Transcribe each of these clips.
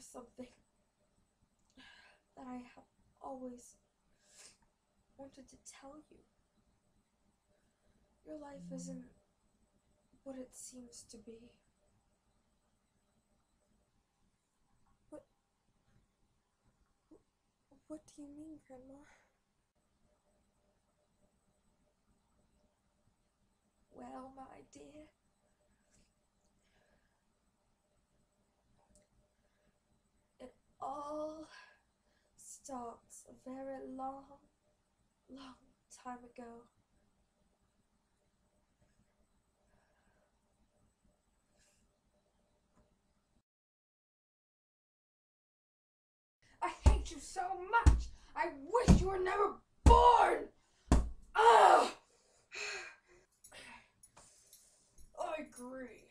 something that I have always wanted to tell you. Your life mm. isn't what it seems to be. What? What do you mean, Grandma? Well, my dear, all starts a very long, long time ago. I hate you so much! I wish you were never born! Ugh! I agree.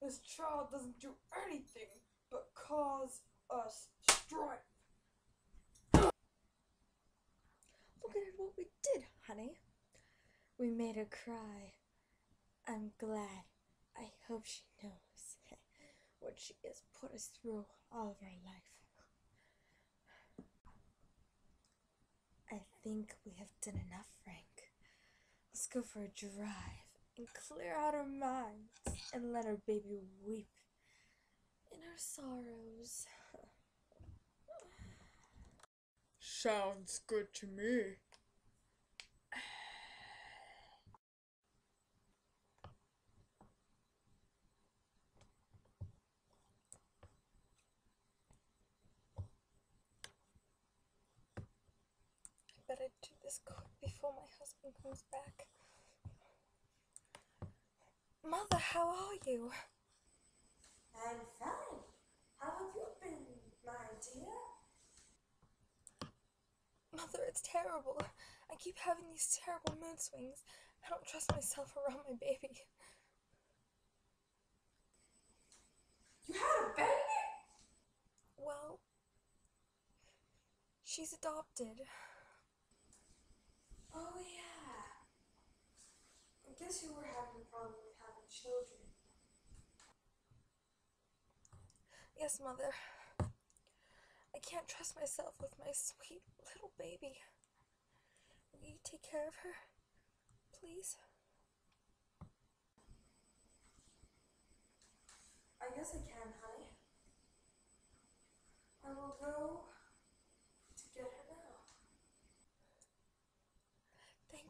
This child doesn't do anything but cause us honey. We made her cry. I'm glad. I hope she knows what she has put us through all of our life. I think we have done enough, Frank. Let's go for a drive and clear out our minds and let our baby weep in her sorrows. Sounds good to me. Better do this quick before my husband comes back. Mother, how are you? I'm fine. How have you been, my dear? Mother, it's terrible. I keep having these terrible mood swings. I don't trust myself around my baby. You had a baby? Well, she's adopted. Oh, yeah. I guess you were having a problem with having children. Yes, Mother. I can't trust myself with my sweet little baby. Will you take care of her? Please? I guess I can, honey. I will go to get her now.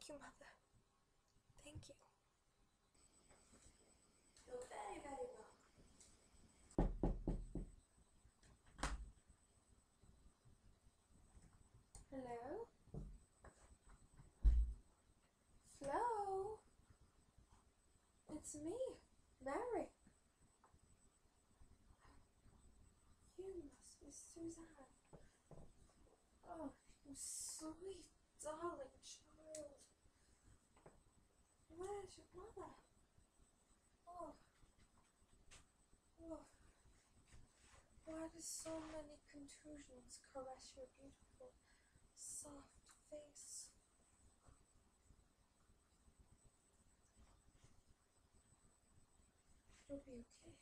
Thank you, Mother. Thank you. You're very, very welcome. Hello? Flo? It's me, Mary. You must be Suzanne. Oh, you sweet, darling child. Where's your mother? Oh. Oh. Why do so many contusions caress your beautiful, soft face? It'll be okay.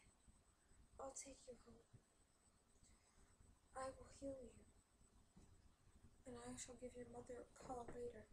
I'll take you home. I will heal you. And I shall give your mother a call later.